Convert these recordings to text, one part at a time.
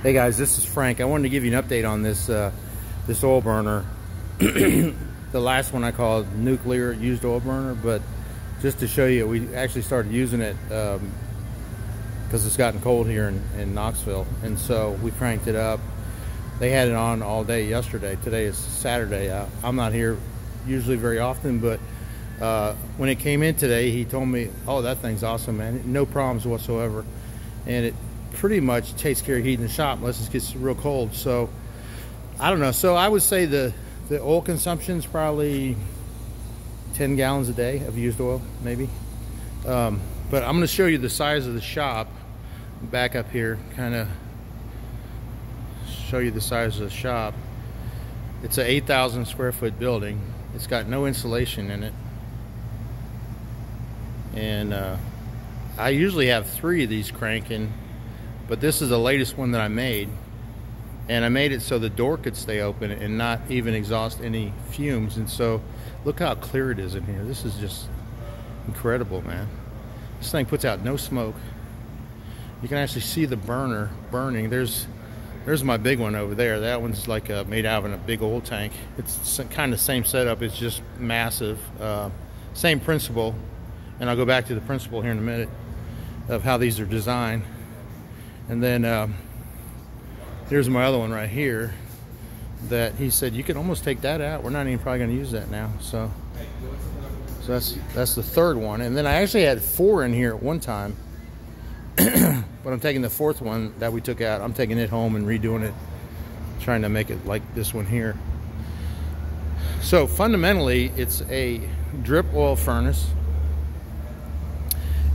Hey guys, this is Frank. I wanted to give you an update on this uh, this oil burner. the last one I called nuclear used oil burner, but just to show you, we actually started using it because um, it's gotten cold here in, in, Knoxville, and so we cranked it up. They had it on all day yesterday. Today is Saturday. Uh, I'm not here usually very often, but uh, when it came in today, he told me, "Oh, that thing's awesome, man! No problems whatsoever." And it pretty much takes care of heating the shop unless it gets real cold. So I don't know. So I would say the the oil consumption is probably 10 gallons a day of used oil, maybe. Um, but I'm going to show you the size of the shop. Back up here, kind of show you the size of the shop. It's an 8,000 square foot building. It's got no insulation in it. And uh, I usually have three of these cranking but this is the latest one that I made. And I made it so the door could stay open and not even exhaust any fumes. And so look how clear it is in here. This is just incredible, man. This thing puts out no smoke. You can actually see the burner burning. There's there's my big one over there. That one's like uh, made out of a big oil tank. It's kind of the same setup. It's just massive. Uh, same principle. And I'll go back to the principle here in a minute of how these are designed. And then um, here's my other one right here that he said you can almost take that out. We're not even probably going to use that now. So, so that's that's the third one. And then I actually had four in here at one time, but I'm taking the fourth one that we took out. I'm taking it home and redoing it, trying to make it like this one here. So fundamentally, it's a drip oil furnace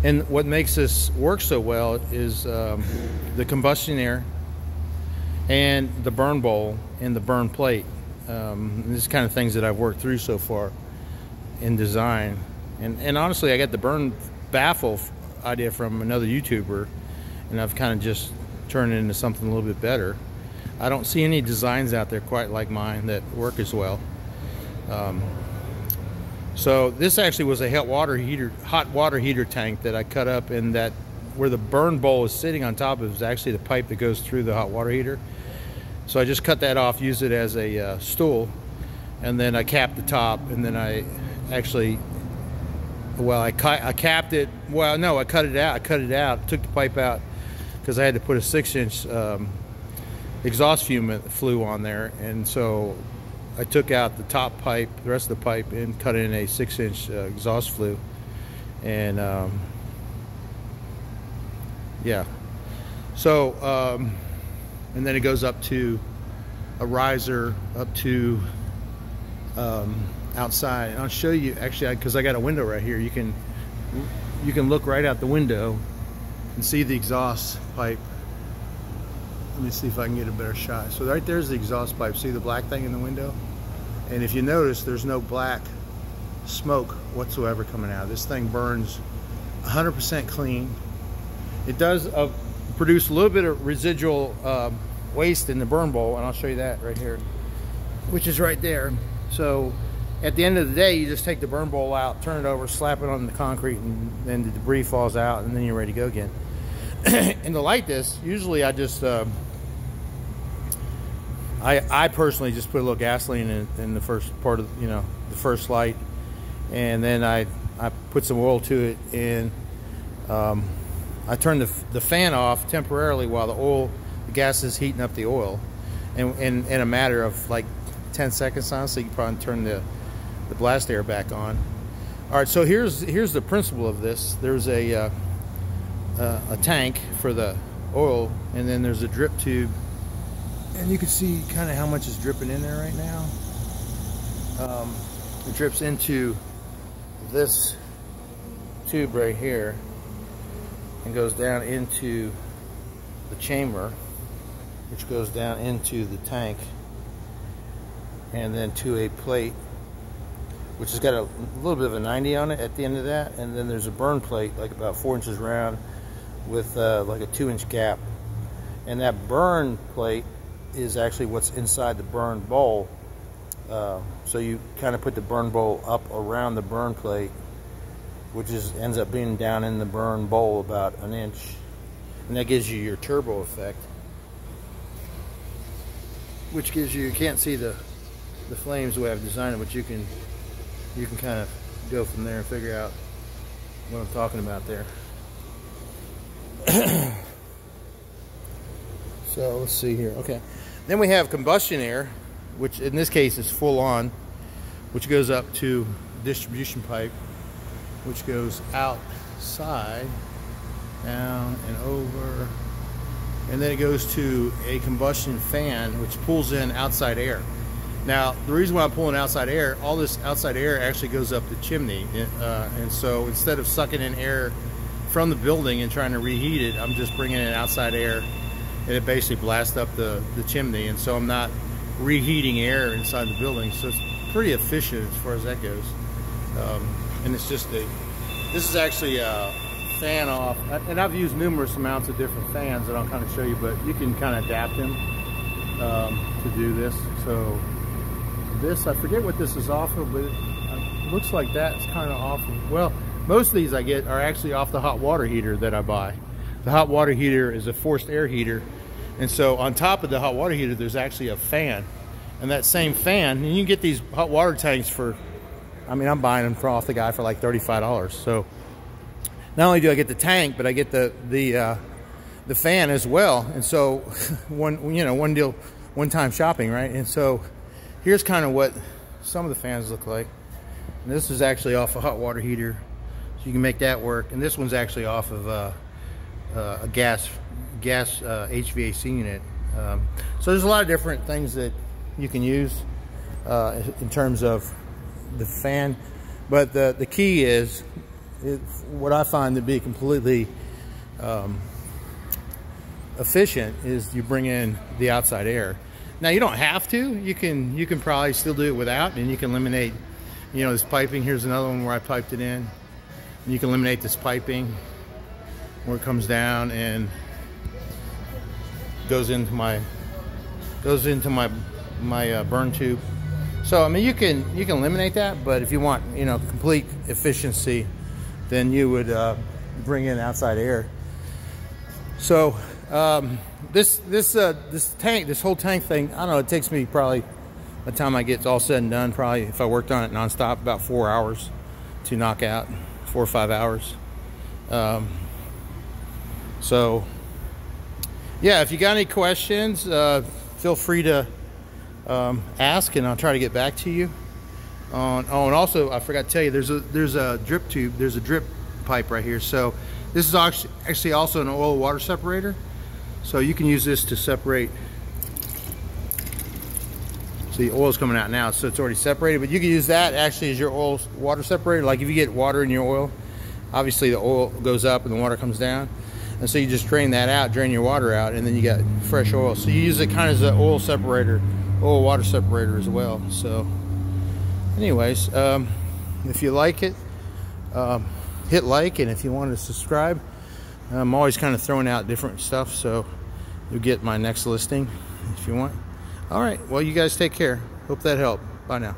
and what makes this work so well is um, the combustion air and the burn bowl and the burn plate. Um, these kind of things that I've worked through so far in design. And, and honestly, I got the burn baffle idea from another YouTuber, and I've kind of just turned it into something a little bit better. I don't see any designs out there quite like mine that work as well. Um, so this actually was a hot water heater, hot water heater tank that I cut up, and that where the burn bowl is sitting on top of is actually the pipe that goes through the hot water heater. So I just cut that off, used it as a uh, stool, and then I capped the top, and then I actually, well, I, I capped it. Well, no, I cut it out. I cut it out, took the pipe out because I had to put a six-inch um, exhaust fume flue on there, and so I took out the top pipe, the rest of the pipe, and cut in a six inch uh, exhaust flue. And um, yeah. So, um, and then it goes up to a riser up to um, outside. And I'll show you actually because I, I got a window right here. You can you can look right out the window and see the exhaust pipe let me see if I can get a better shot. So right there's the exhaust pipe. See the black thing in the window? And if you notice, there's no black smoke whatsoever coming out. This thing burns 100% clean. It does uh, produce a little bit of residual um, waste in the burn bowl, and I'll show you that right here, which is right there. So at the end of the day, you just take the burn bowl out, turn it over, slap it on the concrete, and then the debris falls out, and then you're ready to go again. and to light this, usually I just, uh, I, I personally just put a little gasoline in, in, the first part of, you know, the first light. And then I, I put some oil to it and um, I turned the, the fan off temporarily while the oil, the gas is heating up the oil. And in, a matter of like 10 seconds, honestly, you probably turn the, the blast air back on. All right, so here's, here's the principle of this. There's a, uh, uh, a tank for the oil and then there's a drip tube. And you can see kind of how much is dripping in there right now? Um, it drips into this tube right here and goes down into the chamber which goes down into the tank and then to a plate which has got a little bit of a 90 on it at the end of that and then there's a burn plate like about four inches round with uh, like a two inch gap. And that burn plate is actually what's inside the burn bowl. Uh, so you kind of put the burn bowl up around the burn plate, which is ends up being down in the burn bowl about an inch. And that gives you your turbo effect. which gives you you can't see the the flames the way I've designed it, but you can you can kind of go from there and figure out what I'm talking about there. so let's see here. Okay. Then we have combustion air, which in this case is full on, which goes up to distribution pipe, which goes outside, down and over, and then it goes to a combustion fan, which pulls in outside air. Now, the reason why I'm pulling outside air, all this outside air actually goes up the chimney. Uh, and so instead of sucking in air from the building and trying to reheat it, I'm just bringing in outside air and it basically blasts up the, the chimney. And so I'm not reheating air inside the building. So it's pretty efficient as far as that goes. Um, and it's just a, this is actually a fan off. And I've used numerous amounts of different fans that I'll kind of show you, but you can kind of adapt them um, to do this. So this, I forget what this is off of, but it looks like that's kind of off of, well, most of these I get are actually off the hot water heater that I buy. The hot water heater is a forced air heater. And so on top of the hot water heater, there's actually a fan. And that same fan, and you can get these hot water tanks for, I mean, I'm buying them off the guy for like $35. So not only do I get the tank, but I get the, the, uh, the fan as well. And so one, you know, one deal, one time shopping, right? And so here's kind of what some of the fans look like. And this is actually off a hot water heater, so you can make that work. And this one's actually off of uh, uh, a gas gas uh, HVAC unit. Um, so there's a lot of different things that you can use uh, in terms of the fan. But the, the key is, it, what I find to be completely um, efficient is you bring in the outside air. Now you don't have to. You can you can probably still do it without, and you can eliminate, you know, this piping. Here's another one where I piped it in. You can eliminate this piping where it comes down and goes into my goes into my my uh, burn tube. So I mean, you can you can eliminate that, but if you want you know complete efficiency, then you would uh, bring in outside air. So um, this this uh, this tank, this whole tank thing, I don't know. It takes me probably by the time I get all said and done, probably if I worked on it nonstop, about four hours to knock out, four or five hours. Um, so yeah, if you got any questions, uh, feel free to um, ask, and I'll try to get back to you. On, oh, and also I forgot to tell you, there's a there's a drip tube, there's a drip pipe right here. So this is actually also an oil water separator. So you can use this to separate. See, the oil's coming out now, so it's already separated. But you can use that actually as your oil water separator. Like if you get water in your oil, obviously the oil goes up and the water comes down. And so you just drain that out, drain your water out, and then you got fresh oil. So you use it kind of as an oil separator, oil water separator as well. So anyways, um, if you like it, um, hit like, and if you want to subscribe, I'm always kind of throwing out different stuff, so you'll get my next listing if you want. All right, well, you guys take care. Hope that helped. Bye now.